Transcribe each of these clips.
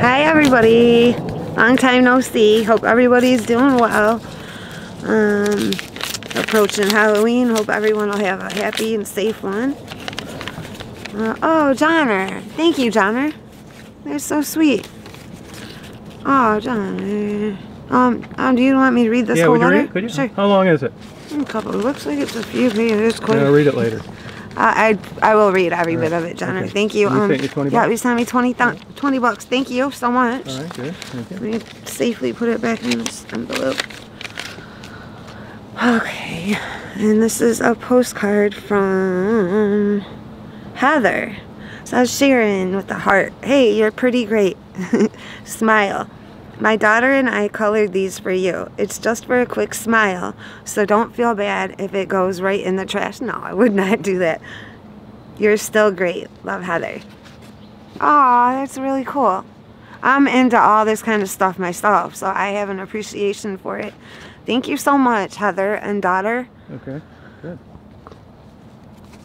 Hi everybody. Long time no see. Hope everybody's doing well. Um, approaching Halloween. Hope everyone will have a happy and safe one. Uh, oh, Johnner. Thank you, Johnner. They're so sweet. Oh, Johnner. Um, um, do you want me to read this yeah, whole letter? you? Sure. How long is it? A couple. Looks like it's a few pages. Quick. I'll read it later. I, I I will read every All bit of it, Johnner. Okay. Thank you. You Um, sent you 20 yeah, we sent me 20, thou- 20 bucks. Thank you so much. All right, good. Thank you. Let me safely put it back in this envelope. Okay, and this is a postcard from Heather. So Sharon with the heart. Hey, you're pretty great. Smile. My daughter and I colored these for you. It's just for a quick smile, so don't feel bad if it goes right in the trash. No, I would not do that. You're still great. Love, Heather. Aw, that's really cool. I'm into all this kind of stuff myself, so I have an appreciation for it. Thank you so much, Heather and daughter. Okay, good.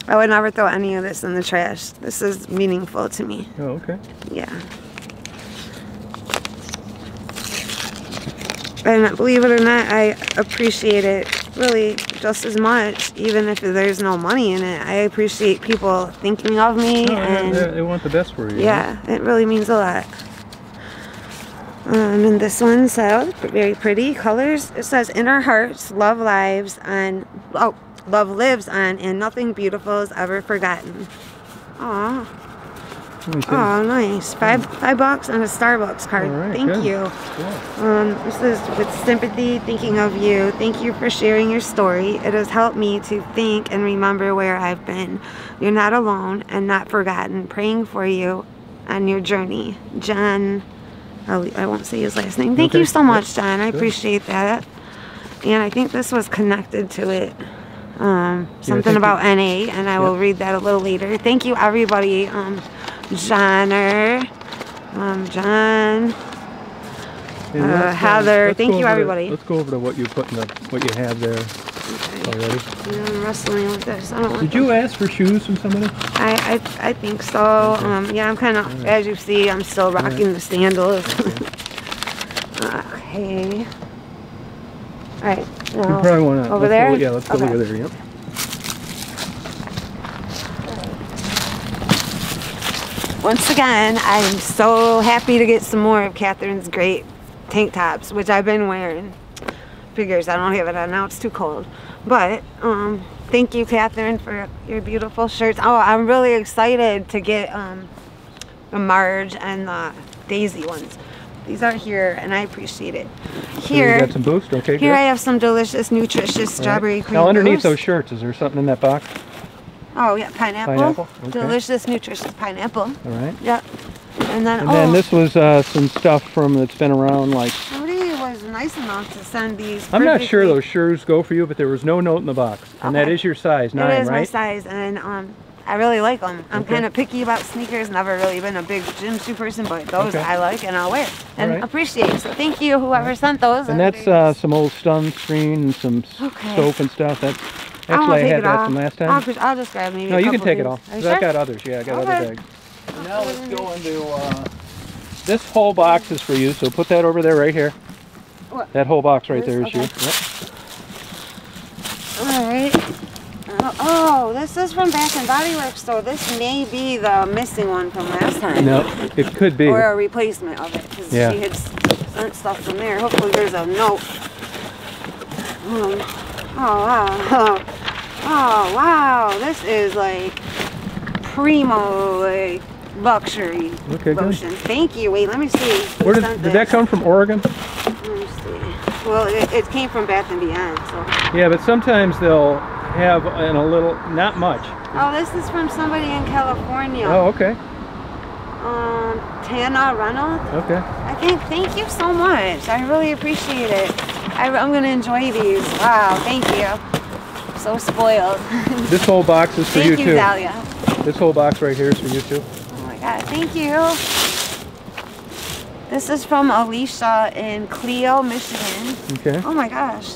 I would never throw any of this in the trash. This is meaningful to me. Oh, okay. Yeah. And believe it or not, I appreciate it really just as much, even if there's no money in it. I appreciate people thinking of me No, and they, they want the best for you. yeah, it really means a lot. Um, and this one says, very pretty colors. It says, "In our hearts, love lives on. Oh, love lives on, and nothing beautiful is ever forgotten." Aw, Let me see. Oh, nice. Five, five bucks on a Starbucks card. Right, Thank good. you. Cool. Um, this is with sympathy, thinking of you. Thank you for sharing your story. It has helped me to think and remember where I've been. You're not alone and not forgotten. Praying for you on your journey. John, I'll, I won't say his last name. Thank Okay. you so Yep. much, John. I Good. appreciate that. And I think this was connected to it. Um, something about NA, and I will read that a little later. Thank you, everybody. Um, Johnner, um, John, Uh, let's, Heather, let's thank you, over to- everybody. let's go over to what you put in the, what you have there already. Yeah, I'm wrestling with this. I don't want Did you ask for shoes from somebody? I, I, I think so. Um, yeah, I'm kind of, as you see, I'm still rocking the sandals. okay. All right. You Now, probably want to. over there? yeah, let's go Okay. over there. Yep. Once again, I'm so happy to get some more of Catherine's great tank tops, which I've been wearing. Figures I don't have it on now; it's too cold. But um, thank you, Catherine, for your beautiful shirts. Oh, I'm really excited to get um, the Marge and the Daisy ones. These are here, and I appreciate it. So Here, you got some boost. Okay. here good. I have some delicious, nutritious All right. strawberry cream. Now underneath Boost. those shirts, is there something in that box? Oh yeah, pineapple. Pineapple, okay. Delicious, nutritious pineapple. All right. Yep. And then And oh, then this was uh, some stuff from that's been around. Like somebody was nice enough to send these. I'm not sure those shoes go for you, but there was no note in the box, and that is your size nine, It is my size, and um, I really like them. I'm Okay. kind of picky about sneakers. Never really been a big gym shoe person, but those Okay. I like and I'll wear and Alright. appreciate. So thank you, whoever sent those. And that's uh, some old stun screen and some Okay. soap and stuff. That I won't actually I take had it that off. from last I'll, time. just- I'll just grab maybe. No, a you can take it things. all. Are I've sure? got others. Yeah, I got Okay. other bags. Now let's go into. Uh, this whole box is for you, so put that over there right here. What? That whole box right This? there is you. Yep. All right. Oh, oh, this is from Bath and Body Works, so this may be the missing one from last time. No, it could be. Or a replacement of it, because Yeah. she had sent stuff from there. Hopefully there's a note. Um, oh, wow. Oh, wow. This is like primo, like, luxury Okay, good. lotion. Thank you. Wait, let me see. Where did, did that come from? Oregon? Let me see. Well, it, it came from Bath and Beyond, so. Yeah, but sometimes they'll have in a little, not much. Oh, this is from somebody in California. Oh, okay, Um, Tana Reynolds. okay. I think, thank you so much. I really appreciate it. I, am going to enjoy these. Wow, thank you. So spoiled. This whole box is for thank you, you, too. Dahlia. This whole box right here is for you too. Oh my god, thank you. This is from Alicia in Clio, Michigan. Okay. Oh my gosh.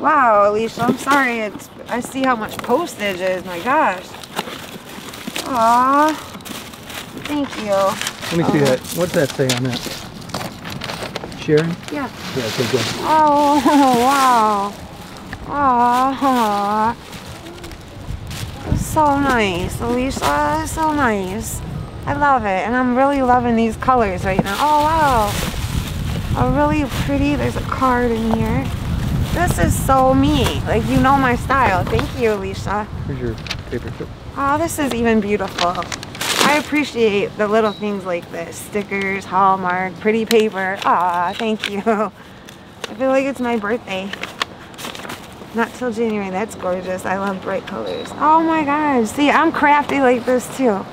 Wow, Alicia, I'm sorry. It's I see how much postage is. My gosh. Aw. Thank you. Let me see Oh. that. What's that say on that? Sharon? Yeah. Yeah, okay, good. Oh, wow. Oh, so nice. Alicia, so nice. I love it. And I'm really loving these colors right now. Oh, wow. A really pretty, there's a card in here. This is so me. Like, you know my style. Thank you, Alicia. Here's your paper clip. Oh, this is even beautiful. I appreciate the little things like this. Stickers, Hallmark, pretty paper. Ah, thank you. I feel like it's my birthday. Not till January. That's gorgeous. I love bright colors. Oh my gosh. See, I'm crafty like this too.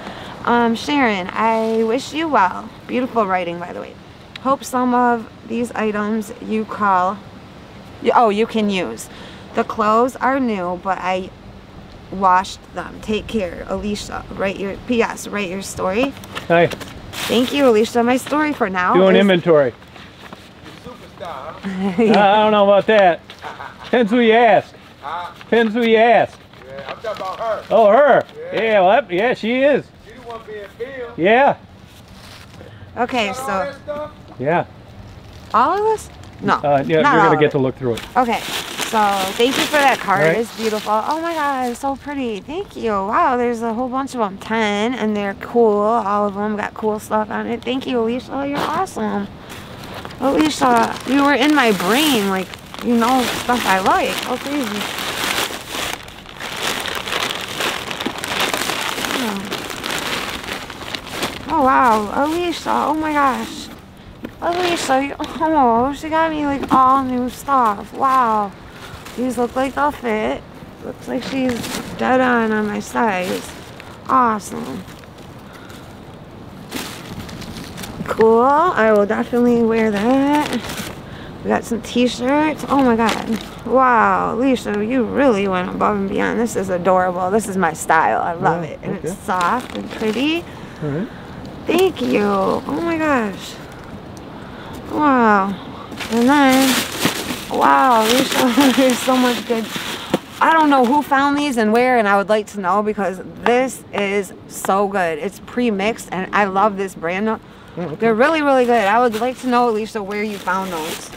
Um, Sharon, I wish you well. Beautiful writing, by the way. Hope some of these items you call, you- oh, you can use. The clothes are new, but I washed them. Take care, Alicia. Write your P.S. Write your story. Hi, Thank you, Alicia. My story for now. doing is- inventory. Superstar, huh? I don't know about that. Depends who you ask. Huh? Depends who you ask. Yeah, I'm talking about her. Oh, her. Yeah. Yeah, well, that- yeah, she is. She the one being filmed. Yeah, Okay, Got all so stuff? yeah. all of this? No. Uh, yeah, not you're gonna get to look through it. Okay, so thank you for that card. Alright. It's beautiful. Oh my god, it's so pretty. Thank you. Wow, there's a whole bunch of them. 10, and they're cool. All of them got cool stuff on it. Thank you, Alicia. You're awesome. Alicia, you were in my brain. Like, you know stuff I like. Oh, crazy. Oh. Wow. Alicia, oh my gosh. Alicia, oh, she got me like all new stuff. Wow. These look like they'll fit. Looks like she's dead on on my size. Awesome. Cool. I will definitely wear that. We got some t-shirts. Oh my god. Wow, Alicia, you really went above and beyond. This is adorable. This is my style. I love Yeah, it. And it's soft and pretty. All right. Thank you. Oh my gosh. Wow. And then, wow, there's, there's so much good. I don't know who found these and where, and I would like to know because this is so good. It's pre-mixed, and I love this brand. Oh, okay. They're really, really good. I would like to know, Alicia, where you found those.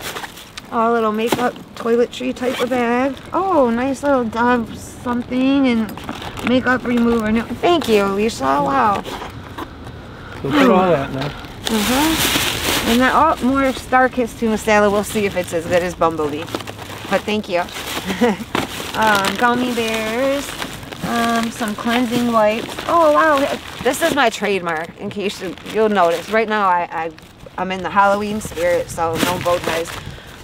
Oh, a little makeup toiletry type of bag. Oh, nice little Dove something and makeup remover. No, thank you, Alicia. Wow. So put all that now. Uh-huh. And then, oh, more Starkist tuna salad. We'll see if it's as good as Bumblebee. But thank you. um, gummy bears. Um, some cleansing wipes. Oh, wow. This is my trademark, in case you, you'll notice. Right now, I, I, I'm in the Halloween spirit, so no bow ties.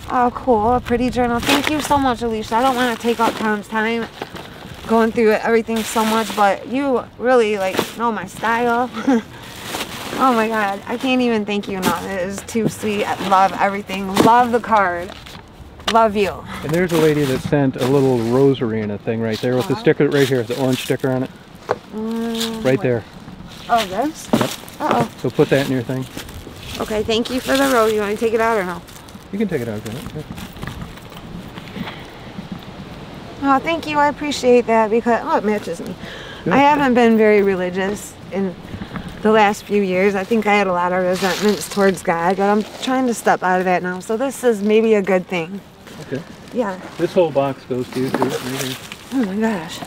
Oh, cool. A pretty journal. Thank you so much, Alicia. I don't want to take up Tom's time going through everything so much, but you really, like, know my style. Oh my god, I can't even thank you enough. It is too sweet. I love everything. Love the card. Love you. And there's a lady that sent a little rosary and a thing right there with the Uh-huh. sticker right here, the orange sticker on it, Mm, right wait. there. Oh, this? Yep. Uh So put that in your thing. Okay, thank you for the rose. You want to take it out or no? You can take it out. Janet. Yeah. Oh, thank you. I appreciate that because oh, it matches me. Good. I haven't been very religious in the last few years. I think I had a lot of resentments towards God, but I'm trying to step out of that now. So this is maybe a good thing. Okay. Yeah. This whole box goes to you too. Oh my gosh.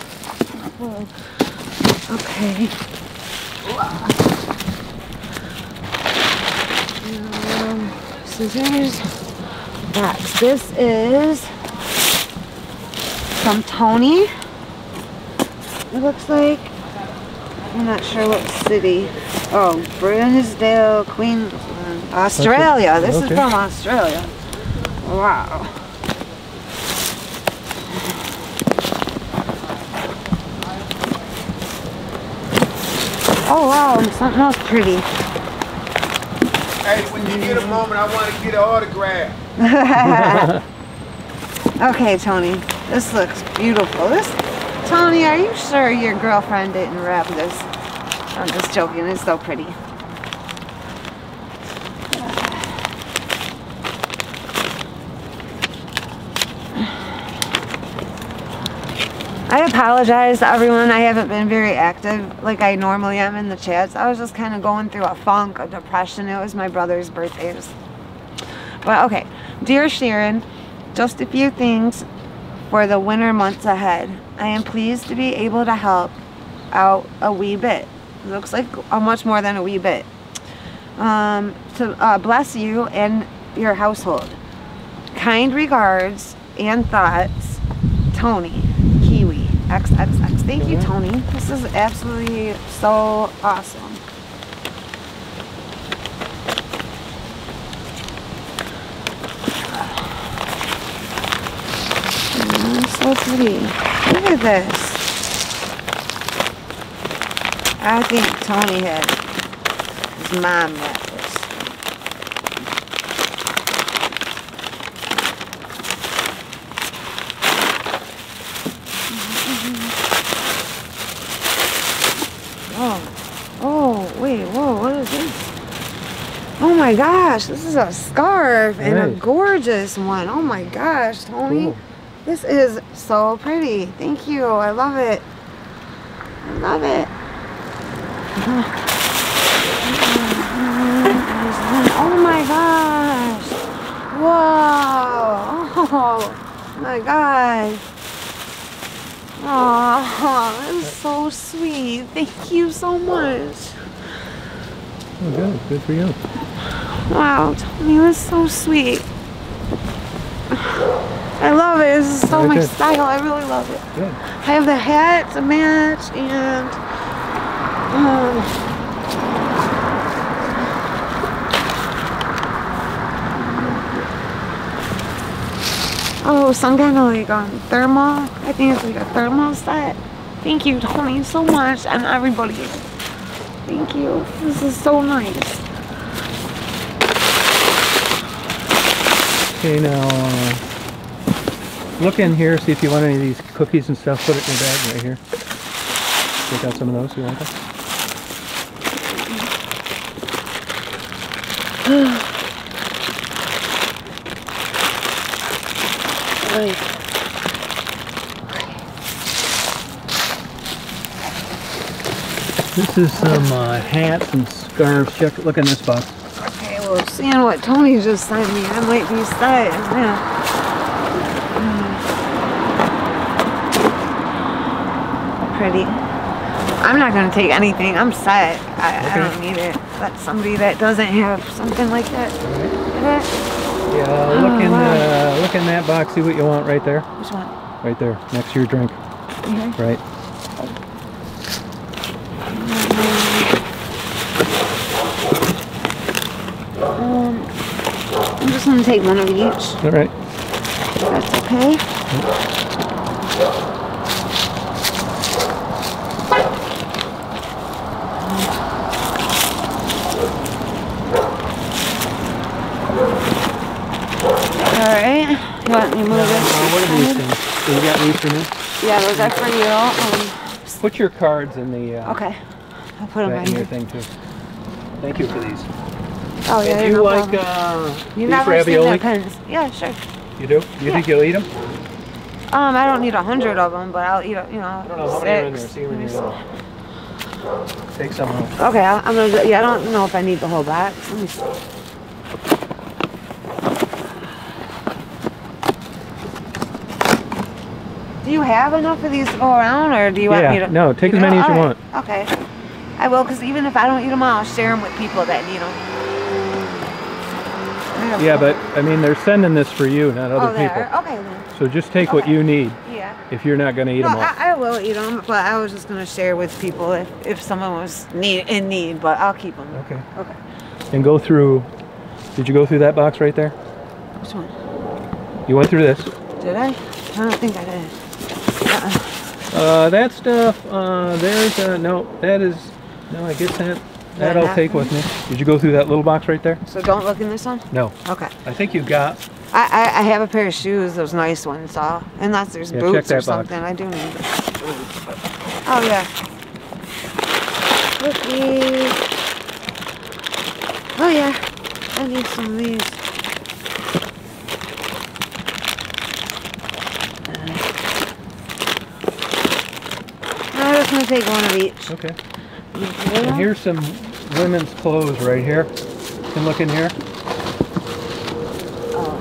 Whoa. Okay. Um, scissors. Box. This is from Tony. It looks like. I'm not sure what city. Oh, Brunsdale, Queensland, Australia. This is from Australia. Wow. Oh wow, something else pretty. Hey, when you get a moment, I want to get an autograph. Okay, Tony, this looks beautiful. This, Tony, are you sure your girlfriend didn't wrap this? I'm just joking. It's so pretty. I apologize to everyone. I haven't been very active like I normally am in the chats. I was just kind of going through a funk, a depression. It was my brother's birthdays. But okay, dear Sharon, just a few things for the winter months ahead. I am pleased to be able to help out a wee bit. Looks like a much more than a wee bit. Um, to uh, bless you and your household. Kind regards and thoughts, Tony Thank you, Tony. This is absolutely so awesome. Mm, so pretty. Look at this. I think Tony had his mom got this. Oh, oh, wait, whoa, what is this? Oh my gosh, this is a scarf and a gorgeous one. Oh my gosh, Tony. Cool. This is so pretty. Thank you. I love it. I love it. Oh my gosh. Whoa. Oh my god. Oh, that is so sweet. Thank you so much. Oh, good. Good for you. Wow, Tony was so sweet. I love it. This is so Very my good. style. I really love it. Good. I have the hat to match and um, oh some kind of like um thermal I think it's like a thermal set thank you Tony so much and everybody thank you this is so nice Okay, now uh, look in here, see if you want any of these cookies and stuff. Put it in your bag right here. Take out some of those. You want them? This is some uh, hats and scarves. Check. Look in this box. Okay seeing what Tony just sent me I might be set yeah. pretty. I'm not gonna take anything. I'm set. I, I don't need it. That's somebody that doesn't have something like that. It? Yeah, look in Oh, wow. uh, look in that box. See what you want right there. Which one? Right there, next to your drink. Okay. Right. I'm just gonna take one of each. All right. if That's okay. All right. You want me to move Uh, it? what are these things? You got these for me? Yeah, those are for you. Um, Put your cards in the uh, okay. I'll put them right in your here. thing too. Thank you for these. Oh yeah, And you no like problem. uh, You beef never seen ravioli? the pens? Yeah, sure. You do? You think you'll eat them? Um, I don't need a hundred of them, but I'll eat, you know, I don't know how many are in there. six. See when you're. Take some out. Okay, I- I'm gonna. Yeah, I don't know if I need the whole box. Let me see. Do you have enough of these to go around, or do you want me to? no, take as many as you want. Okay, I will, cause even if I don't eat them all, I'll share them with people that need them. Yeah, but I mean, they're sending this for you, not Oh, other there. people. Okay then. So just take what you need Yeah. if you're not going to eat No, them all. I, I will eat them, but I was just gonna share with people if, if someone was need in need. But I'll keep them. Okay. Okay. And go through. Did you go through that box right there? Which one? You went through this. Did I? I don't think I did. Uh-uh. Uh, that stuff. Uh, there's uh, no. That is. No, I guess that. That I'll take with me. Did you go through that little box right there? So don't look in this one? No. Okay. I think you've got. I, I, I have a pair of shoes, those nice ones, so unless there's Yeah, boots or that box. something, I do need boots. Oh yeah. Cookies. Oh yeah. I need some of these. Uh, I'm just going to take one of each. Okay. Okay. And here's some women's clothes right here. You can look in here. Oh.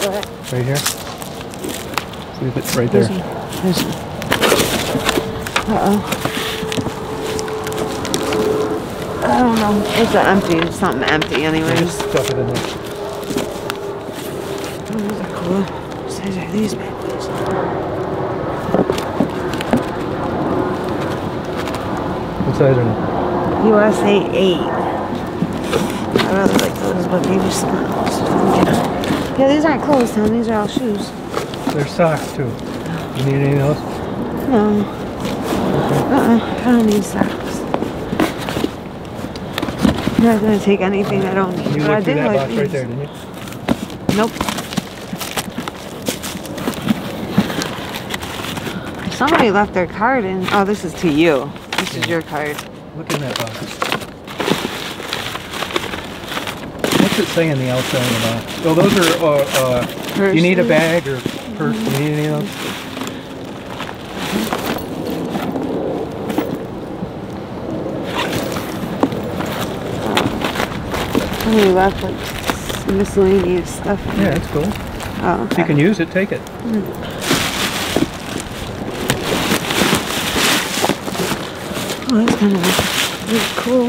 What? Right here. See if it's right there. This one. This one. Uh-oh. I don't know. It's empty. It's something empty anyway. Just stuff it in there. Oh, these are cool. Size are these bad boys? What size are they? USA 8. I really like those, but maybe someone else. Yeah. yeah, these aren't clothes, Tom. These are all shoes. They're socks too. You need any of those? No. Uh-uh. I don't need socks. I'm not gonna take anything I don't need. You but I through that like box right there, didn't you? Nope. Somebody left their card in. Oh, this is to you. This is your card. Look in that box. What's it say on the outside of the box? Oh, those are, uh, uh, you need a bag or purse? You need any of those? Somebody left like miscellaneous stuff. Yeah, it's cool. Oh, If you can use it, take it. Oh, that's kind of really cool.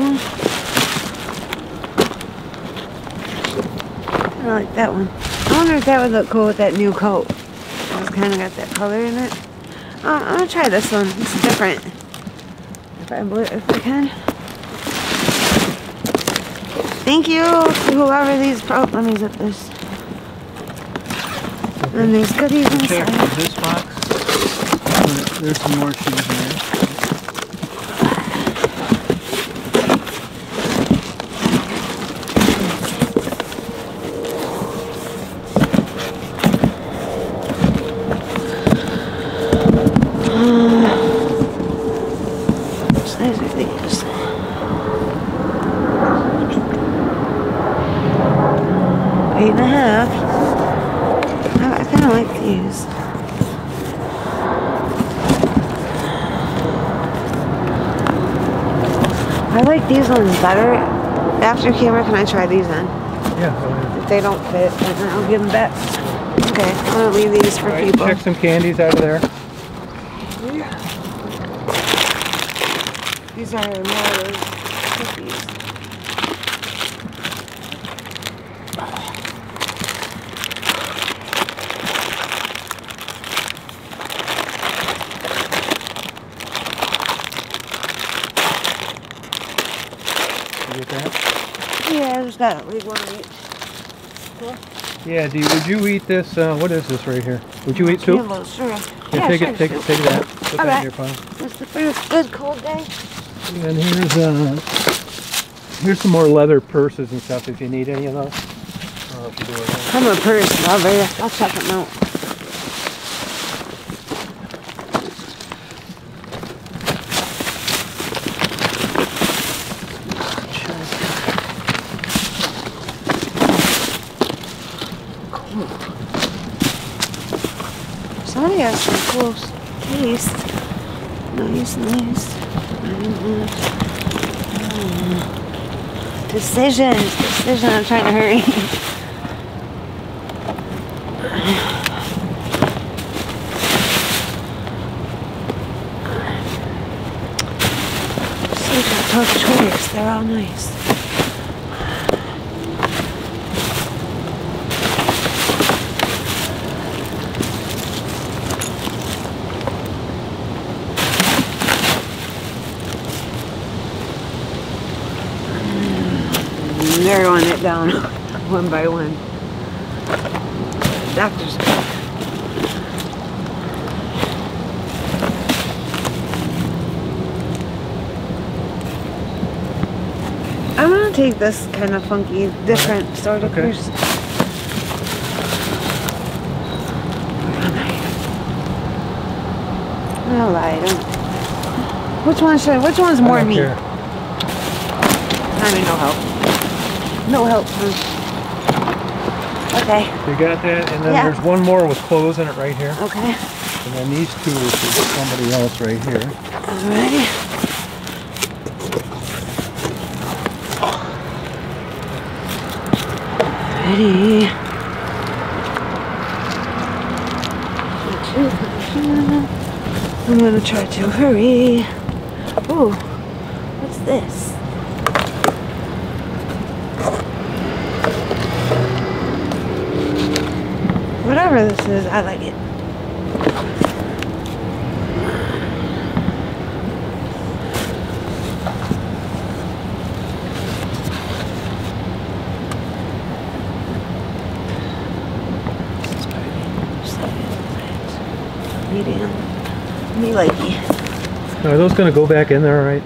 I like that one. I wonder if that would look cool with that new coat. It's kind of got that color in it. Uh, I'm gonna try this one. It's different. If I, if I can. Thank you to whoever these. Oh, let me zip this. And there's goodies Check this box. There's some more shoes in there. What size are these? Eight and a half. I, I kind of like these. I like these ones better. After camera, can I try these on? Yeah. If they don't fit, then I'll give them back. Okay, I'm gonna leave these for right, people. check some candies out of there. Yeah. These are more cookies. You get that? Yeah, I just gotta leave one of each. Yeah, do you, would you eat this, uh, what is this right here? Would you eat soup? Sure. Yeah, Yeah, take sure, it, take, soup. take that. Put that Alright. in your pile. It's the first good cold day. And here's, uh, here's some more leather purses and stuff if you need any of those. I don't know if you do or not. I'm a purse lover. I'll check them out. Cool. Somebody taste. Nice, nice. Mm, mm. Decisions, decision. I'm trying to hurry. Tough choice. They're all nice. Narrowing it down one by one. Doctor's I'm gonna take this kind of funky, different sort of Okay. purse. No lie, I don't. Which one should? Which one's more I don't me? care. I mean, no help. No help. huh? Okay. You got that? And then Yeah. there's one more with clothes in it right here. Okay. And then these two are for somebody else right here. Alright. Ready. I'm gonna try to hurry. Oh, what's this? Whatever this is, I like it. Medium. Me likey. Are those gonna go back in there, all right?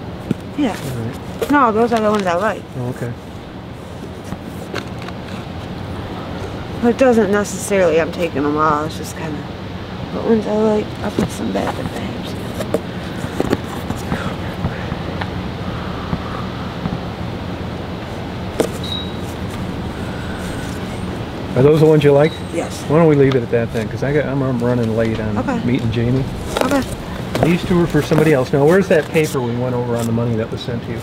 Yeah. All right. No, those are the ones I like. Oh, okay. It doesn't necessarily I'm taking them all. It's just kind of what ones I like. I'll put some back in bags. Are those the ones you like? Yes. Why don't we leave it at that then? Because I got, I'm, I'm running late on Okay. meeting Jamie. Okay. These two are for somebody else. Now, where's that paper we went over on the money that was sent to you?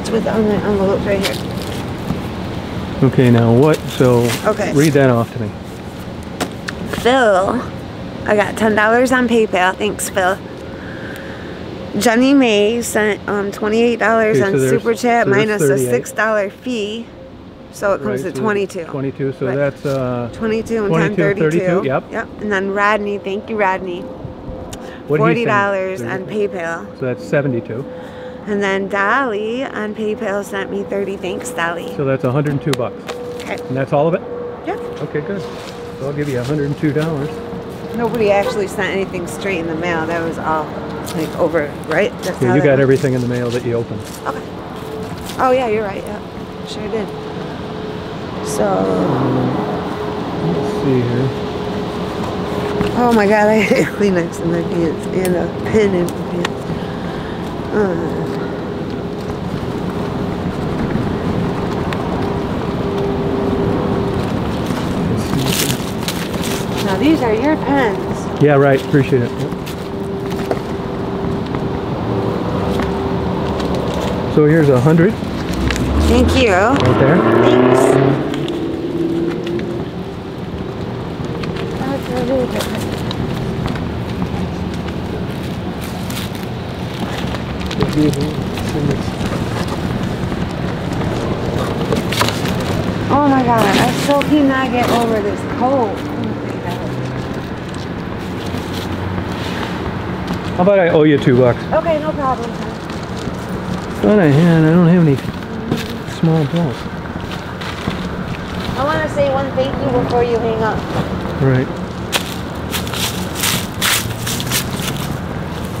It's with the on the envelopes right here. Okay, now what? So Okay. read that off to me. Phil, I got ten dollars on PayPal. Thanks, Phil. Jenny May sent um twenty eight dollars Okay, on so Super Chat so minus a six dollar fee, so it comes Right, to so twenty two. 22. So Right. that's uh, 22 and 22, 10, 32. 32, yep. Yep. And then Rodney, thank you, Rodney. what $40 on PayPal. So that's 72. And then Dolly on PayPal sent me 30. Thanks, Dolly. So that's 102 bucks. Okay. And that's all of it? Yeah. Okay, good. So I'll give you 102 dollars. Nobody actually sent anything straight in the mail. That was all like over, right? That's Yeah, you got went? everything in the mail that you opened. Okay. Oh, yeah, you're right. Yeah. Sure did. So, Let's see here. oh my God, I had Kleenex in my pants and a pin in my pants. Uh, Let's see here. now, these are your pens. Yeah, right. Appreciate it. So here's a hundred Thank you. right there. Thanks. That's really good. Oh my god, I still cannot get over this cold. Oh my God. How about I owe you two bucks? Okay, no problem. Thought I had. I don't have any small bills. I want to say one thank you before you hang up. Right.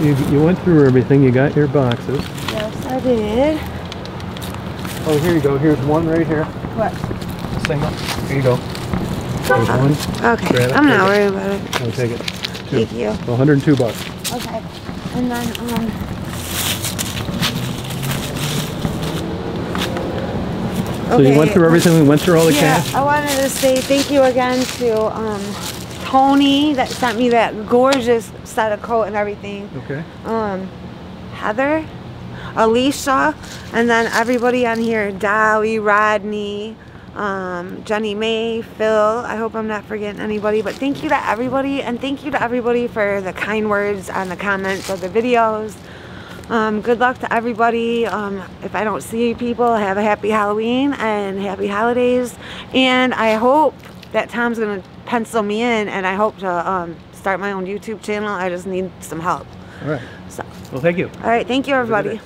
You, you went through everything. You got your boxes. Yes, I did. Oh, here you go. Here's one right here. What? Single. Here you go. There's one. Okay, I'm not worried about it. I'll take it. Two. Thank you. 102 bucks. Okay, and then um. So you went through everything. We went through all the Yeah, cash. I wanted to say thank you again to um, Tony that sent me that gorgeous set of coat and everything. Okay. Um, Heather, Alicia, and then everybody on here: Dolly, Rodney, um, Jenny May, Phil. I hope I'm not forgetting anybody, but thank you to everybody, and thank you to everybody for the kind words on the comments of the videos. Um, good luck to everybody. Um, if I don't see people, have a happy Halloween and happy holidays. And I hope that Tom's going to pencil me in and I hope to um, start my own YouTube channel. I just need some help. All right. So, Well, thank you. all right. Thank you, everybody.